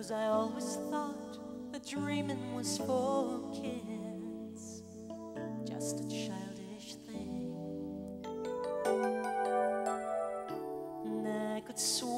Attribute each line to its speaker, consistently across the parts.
Speaker 1: Cause I always thought that dreaming was for kids, just a childish thing. And I could swear.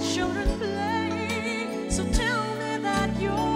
Speaker 1: children play. So tell me that you're.